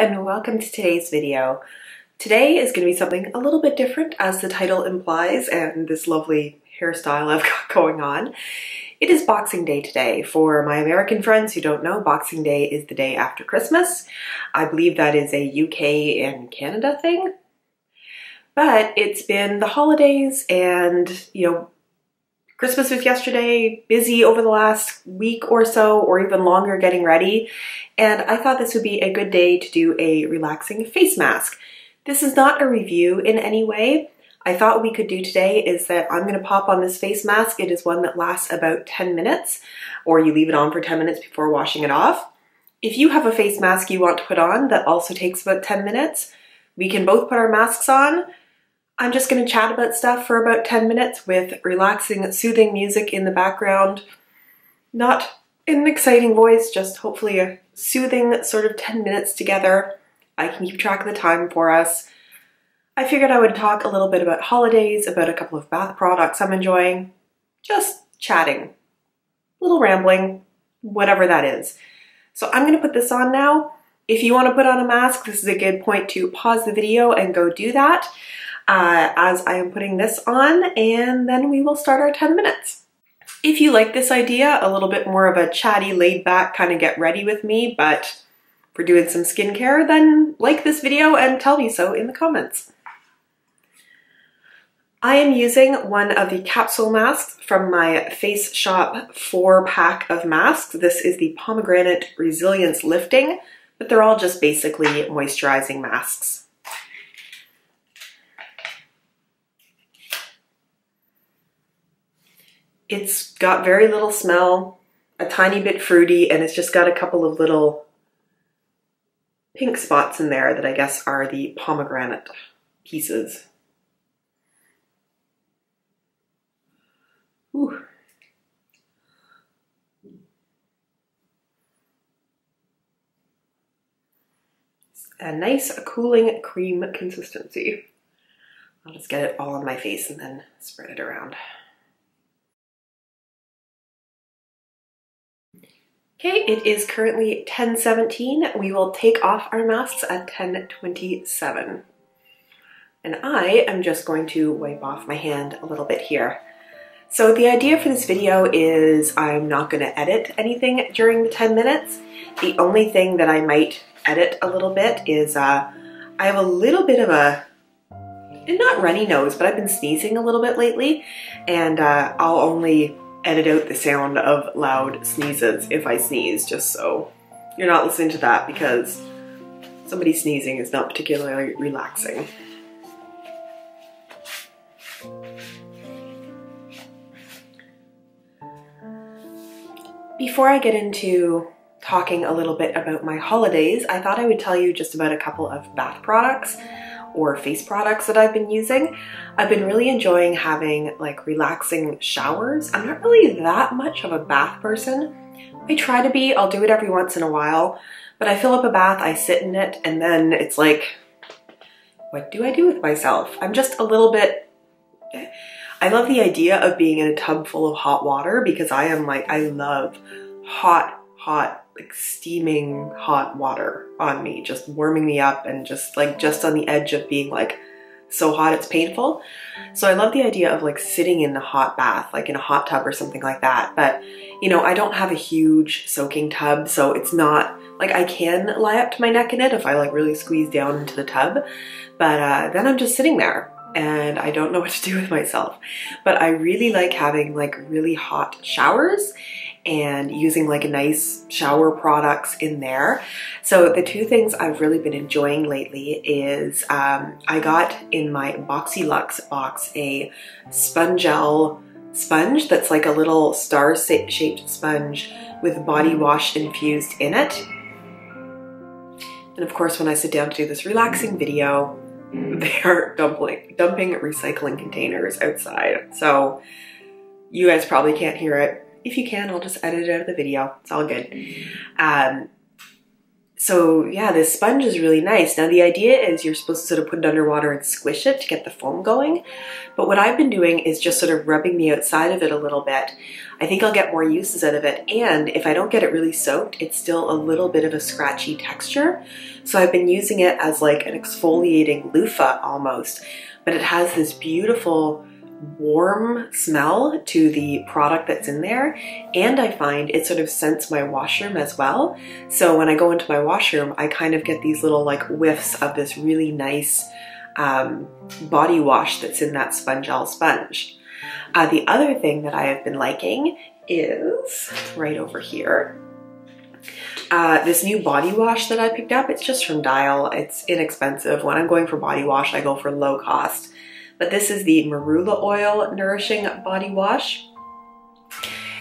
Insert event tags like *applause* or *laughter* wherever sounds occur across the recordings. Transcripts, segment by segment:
and welcome to today's video. Today is going to be something a little bit different as the title implies and this lovely hairstyle I've *laughs* got going on. It is Boxing Day today. For my American friends who don't know, Boxing Day is the day after Christmas. I believe that is a UK and Canada thing. But it's been the holidays and, you know, Christmas was yesterday, busy over the last week or so, or even longer getting ready, and I thought this would be a good day to do a relaxing face mask. This is not a review in any way. I thought we could do today is that I'm going to pop on this face mask. It is one that lasts about 10 minutes, or you leave it on for 10 minutes before washing it off. If you have a face mask you want to put on that also takes about 10 minutes, we can both put our masks on, I'm just going to chat about stuff for about 10 minutes with relaxing, soothing music in the background. Not in an exciting voice, just hopefully a soothing sort of 10 minutes together. I can keep track of the time for us. I figured I would talk a little bit about holidays, about a couple of bath products I'm enjoying. Just chatting. Little rambling, whatever that is. So I'm going to put this on now. If you want to put on a mask, this is a good point to pause the video and go do that uh, as I am putting this on and then we will start our 10 minutes. If you like this idea, a little bit more of a chatty, laid back kind of get ready with me, but for doing some skincare, then like this video and tell me so in the comments. I am using one of the capsule masks from my Face Shop 4 pack of masks. This is the Pomegranate Resilience Lifting, but they're all just basically moisturizing masks. It's got very little smell, a tiny bit fruity, and it's just got a couple of little pink spots in there that I guess are the pomegranate pieces. Ooh. a nice cooling cream consistency. I'll just get it all on my face and then spread it around. Okay, it is currently 10.17. We will take off our masks at 10.27. And I am just going to wipe off my hand a little bit here. So the idea for this video is I'm not going to edit anything during the 10 minutes. The only thing that I might edit a little bit is uh, I have a little bit of a, not runny nose, but I've been sneezing a little bit lately and uh, I'll only edit out the sound of loud sneezes if I sneeze, just so you're not listening to that because somebody sneezing is not particularly relaxing. Before I get into talking a little bit about my holidays, I thought I would tell you just about a couple of bath products or face products that I've been using. I've been really enjoying having like relaxing showers. I'm not really that much of a bath person. I try to be, I'll do it every once in a while, but I fill up a bath, I sit in it, and then it's like, what do I do with myself? I'm just a little bit, I love the idea of being in a tub full of hot water because I am like, I love hot, hot like steaming hot water on me, just warming me up and just like just on the edge of being like so hot it's painful. So I love the idea of like sitting in a hot bath, like in a hot tub or something like that. But you know, I don't have a huge soaking tub, so it's not like I can lie up to my neck in it if I like really squeeze down into the tub. But uh, then I'm just sitting there and I don't know *laughs* what to do with myself. But I really like having like really hot showers and using like nice shower products in there. So the two things I've really been enjoying lately is um, I got in my BoxyLuxe box a Spongelle sponge that's like a little star shaped sponge with body wash infused in it. And of course, when I sit down to do this relaxing video, *laughs* they're dumping, dumping recycling containers outside. So you guys probably can't hear it if you can, I'll just edit it out of the video. It's all good. Um, so yeah, this sponge is really nice. Now the idea is you're supposed to sort of put it underwater and squish it to get the foam going. But what I've been doing is just sort of rubbing the outside of it a little bit. I think I'll get more uses out of it. And if I don't get it really soaked, it's still a little bit of a scratchy texture. So I've been using it as like an exfoliating loofah almost, but it has this beautiful warm smell to the product that's in there and I find it sort of scents my washroom as well. So when I go into my washroom I kind of get these little like whiffs of this really nice um, body wash that's in that Spongelle sponge. Uh, the other thing that I have been liking is right over here. Uh, this new body wash that I picked up, it's just from Dial. It's inexpensive. When I'm going for body wash, I go for low cost but this is the Marula Oil Nourishing Body Wash.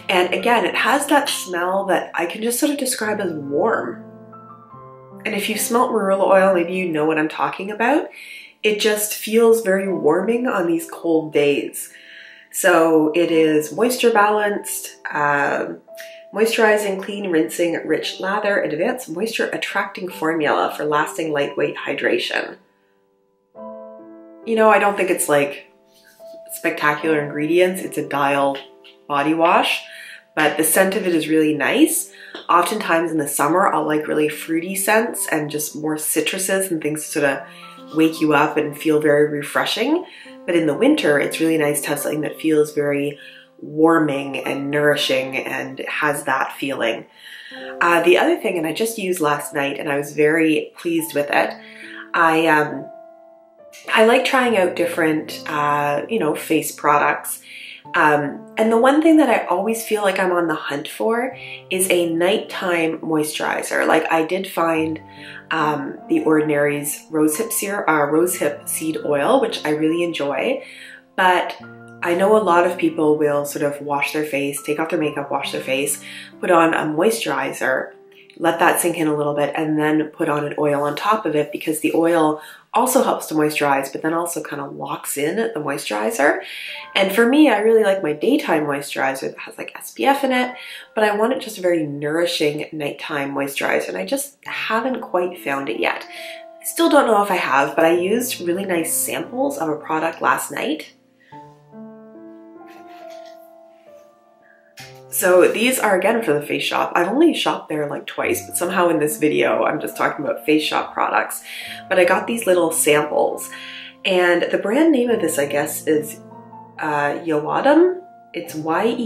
And again, it has that smell that I can just sort of describe as warm. And if you've smelt marula oil, maybe you know what I'm talking about. It just feels very warming on these cold days. So it is moisture balanced, uh, moisturizing, clean, rinsing, rich lather, advanced moisture attracting formula for lasting lightweight hydration you know, I don't think it's like spectacular ingredients. It's a dial body wash, but the scent of it is really nice. Oftentimes in the summer, I'll like really fruity scents and just more citruses and things to sort of wake you up and feel very refreshing. But in the winter, it's really nice to have something that feels very warming and nourishing and has that feeling. Uh, the other thing, and I just used last night and I was very pleased with it, I um, I like trying out different, uh, you know, face products. Um, and the one thing that I always feel like I'm on the hunt for is a nighttime moisturizer. Like I did find um, the Ordinary's rosehip, seer, uh, rosehip seed oil, which I really enjoy, but I know a lot of people will sort of wash their face, take off their makeup, wash their face, put on a moisturizer, let that sink in a little bit, and then put on an oil on top of it because the oil also helps to moisturize, but then also kind of locks in the moisturizer. And for me, I really like my daytime moisturizer that has like SPF in it, but I want it just a very nourishing nighttime moisturizer, and I just haven't quite found it yet. Still don't know if I have, but I used really nice samples of a product last night So these are again for the Face Shop. I've only shopped there like twice, but somehow in this video I'm just talking about Face Shop products. But I got these little samples and the brand name of this I guess is uh, Yehwadam. It's Y-E-H-W-A-D-A-M.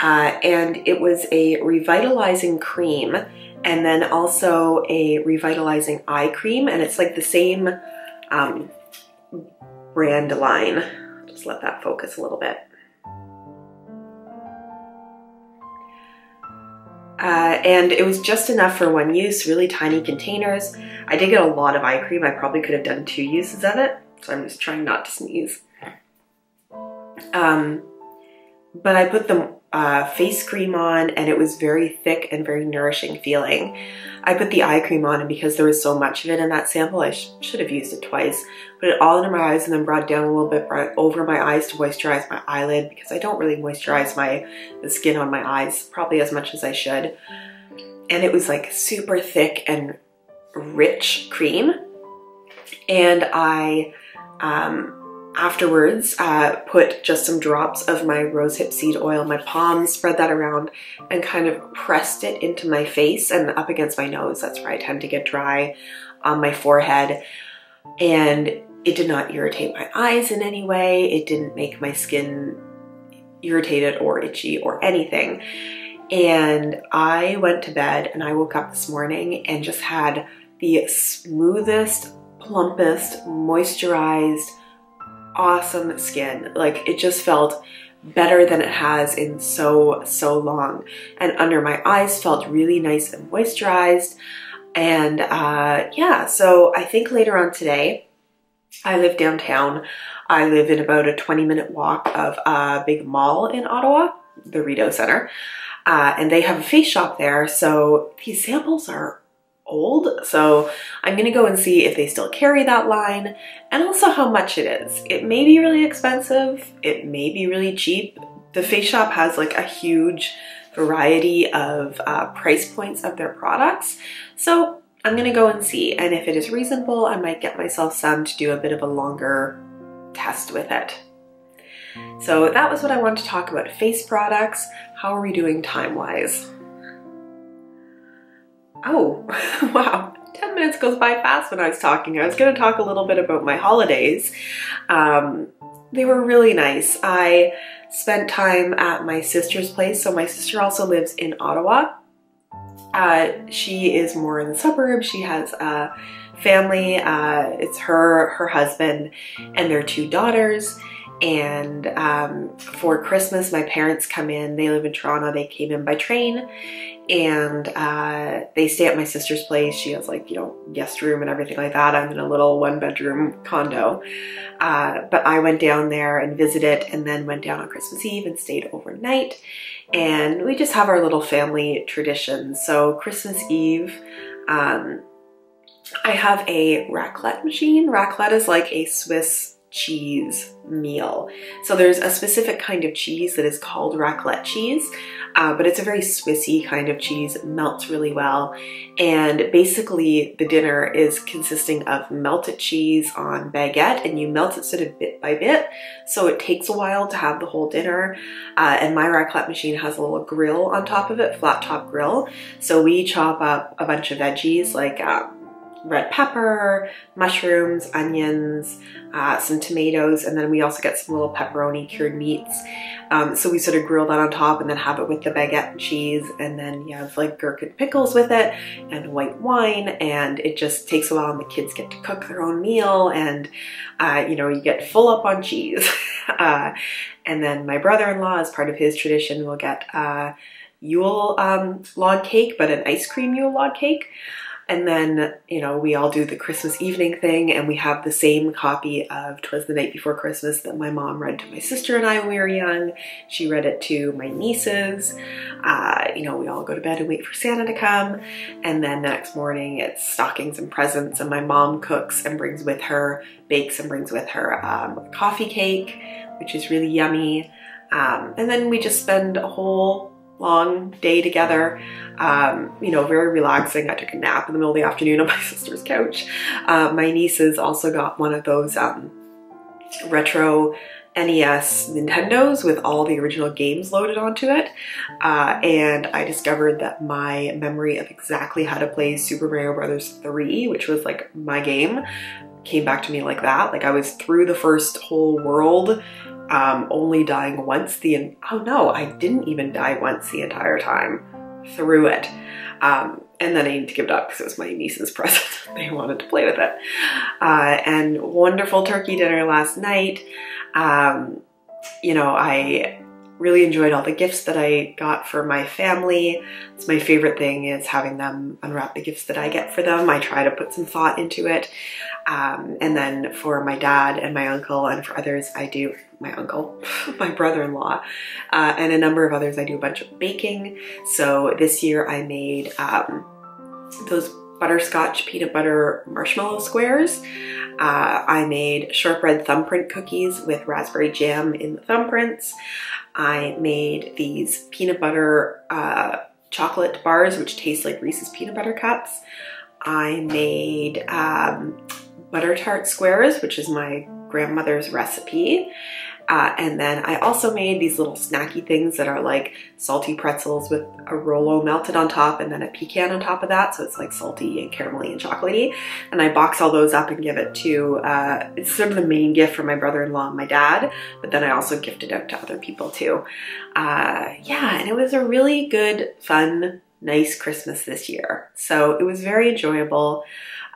Uh, and it was a revitalizing cream and then also a revitalizing eye cream and it's like the same um, brand line just let that focus a little bit. Uh, and it was just enough for one use, really tiny containers. I did get a lot of eye cream. I probably could have done two uses of it, so I'm just trying not to sneeze. Um, but I put the uh, face cream on and it was very thick and very nourishing feeling. I put the eye cream on and because there was so much of it in that sample, I sh should have used it twice. Put it all under my eyes and then brought down a little bit over my eyes to moisturize my eyelid because I don't really moisturize my the skin on my eyes probably as much as I should. And it was like super thick and rich cream. And I um, afterwards uh, put just some drops of my rosehip seed oil my palms, spread that around and kind of pressed it into my face and up against my nose. That's where I tend to get dry on my forehead. And it did not irritate my eyes in any way. It didn't make my skin irritated or itchy or anything. And I went to bed and I woke up this morning and just had the smoothest, plumpest, moisturized, awesome skin. Like it just felt better than it has in so, so long. And under my eyes felt really nice and moisturized. And uh, yeah, so I think later on today, I live downtown. I live in about a 20 minute walk of a big mall in Ottawa, the Rideau Center. Uh, and they have a face shop there. So these samples are old. So I'm gonna go and see if they still carry that line and also how much it is. It may be really expensive. It may be really cheap. The Face Shop has like a huge variety of uh, price points of their products. So I'm gonna go and see, and if it is reasonable, I might get myself some to do a bit of a longer test with it. So that was what I wanted to talk about, face products. How are we doing time-wise? Oh, *laughs* wow. 10 minutes goes by fast when I was talking. I was going to talk a little bit about my holidays. Um, they were really nice. I spent time at my sister's place. So my sister also lives in Ottawa. Uh, she is more in the suburbs. She has a family. Uh, it's her, her husband, and their two daughters. And um, for Christmas, my parents come in. They live in Toronto. They came in by train and uh, they stay at my sister's place. She has like, you know, guest room and everything like that. I'm in a little one bedroom condo. Uh, but I went down there and visited and then went down on Christmas Eve and stayed overnight. And we just have our little family traditions. So Christmas Eve, um, I have a raclette machine. Raclette is like a Swiss cheese meal. So there's a specific kind of cheese that is called raclette cheese, uh, but it's a very Swissy kind of cheese, it melts really well. And basically the dinner is consisting of melted cheese on baguette and you melt it sort of bit by bit. So it takes a while to have the whole dinner. Uh, and my raclette machine has a little grill on top of it, flat top grill. So we chop up a bunch of veggies like uh, red pepper, mushrooms, onions, uh, some tomatoes, and then we also get some little pepperoni cured meats. Um, so we sort of grill that on top and then have it with the baguette and cheese, and then you have like gherkin pickles with it and white wine, and it just takes a while and the kids get to cook their own meal and uh, you know, you get full up on cheese. *laughs* uh, and then my brother-in-law, as part of his tradition, will get uh, Yule um, log cake, but an ice cream Yule log cake. And then, you know, we all do the Christmas evening thing and we have the same copy of Twas the Night Before Christmas that my mom read to my sister and I when we were young. She read it to my nieces. Uh, you know, we all go to bed and wait for Santa to come. And then the next morning it's stockings and presents and my mom cooks and brings with her, bakes and brings with her um, coffee cake, which is really yummy. Um, and then we just spend a whole long day together. Um, you know, very relaxing. I took a nap in the middle of the afternoon on my *laughs* sister's couch. Uh, my nieces also got one of those um, retro NES Nintendos with all the original games loaded onto it. Uh, and I discovered that my memory of exactly how to play Super Mario Brothers 3, which was like my game, came back to me like that. Like I was through the first whole world um, only dying once the, oh no, I didn't even die once the entire time through it. Um, and then I need to give it up because it was my niece's *laughs* present. they wanted to play with it. Uh, and wonderful turkey dinner last night. Um, you know, I really enjoyed all the gifts that I got for my family. It's my favorite thing is having them unwrap the gifts that I get for them. I try to put some thought into it. Um, and then for my dad and my uncle and for others, I do my uncle, *laughs* my brother-in-law, uh, and a number of others, I do a bunch of baking. So this year I made um, those butterscotch peanut butter marshmallow squares. Uh, I made shortbread thumbprint cookies with raspberry jam in the thumbprints. I made these peanut butter uh, chocolate bars, which taste like Reese's peanut butter cups. I made um, butter tart squares, which is my grandmother's recipe. Uh, and then I also made these little snacky things that are like salty pretzels with a Rolo melted on top and then a pecan on top of that. So it's like salty and caramelly and chocolatey. And I box all those up and give it to, uh, it's sort of the main gift for my brother-in-law and my dad, but then I also gifted out to other people too. Uh, yeah, and it was a really good, fun, nice Christmas this year. So it was very enjoyable.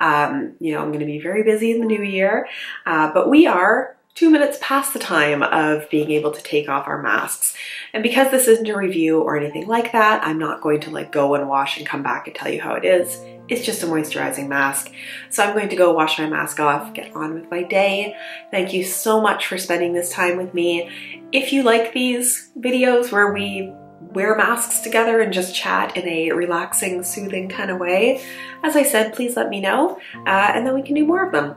Um, you know, I'm going to be very busy in the new year, uh, but we are two minutes past the time of being able to take off our masks. And because this isn't a review or anything like that, I'm not going to like go and wash and come back and tell you how it is. It's just a moisturizing mask. So I'm going to go wash my mask off, get on with my day. Thank you so much for spending this time with me. If you like these videos where we wear masks together and just chat in a relaxing, soothing kind of way, as I said, please let me know uh, and then we can do more of them.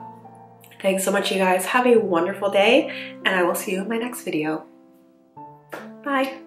Thanks so much, you guys. Have a wonderful day, and I will see you in my next video. Bye.